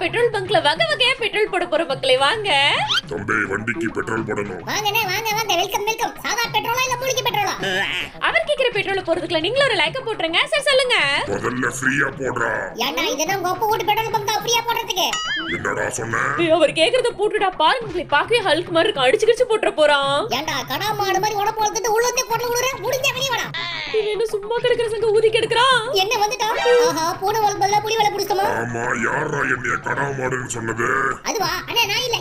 Petrol பங்க்ல வகை வகையா petrol போட போற மக்களே வாங்க. தம்பி வண்டிக்கு பெட்ரோல் போடணும். வாங்கண்ணே வாங்க வாங்க. Welcome welcome. சாதா பெட்ரோலா இல்ல மூலிகை பெட்ரோலா? அவர் கேக்குற பெட்ரோல் போறதுக்குள்ள நீங்களும் ஒரு லைக்க போட்டுருங்க. சரி சொல்லுங்க. முதல்ல ஃப்ரீயா போடுறா. ஏன்டா இதெல்லாம் உங்க ஒப்பு வீட்டு பெட்ரோல் பங்க் ஃப்ரீயா போடுறதுக்கு. என்னடா சொன்ன? ஏய், அவர் கேக்குறத போட்டுடா பாருங்க பார்க்கவே ஹல்க் மாதிரி இருக்கும் அடிச்சு கிடிச்சு போட்டுற போறான். ஏன்டா கடா மாடு மாதிரி உடம்பு வளர்த்துட்டு உள்ள வந்து கொட்டல என்ன சும்மா கிடக்குற சங்க ஊதி கெடுக்கிறான்? என்ன வந்துட்டா? ஆஹா பூனை பதிலா புலி வளை புடிச்சோமா ஆமா யாரா என்னைய கடா மாடுன்னு சொன்னது? அதுவா? அண்ணே நான் இல்ல.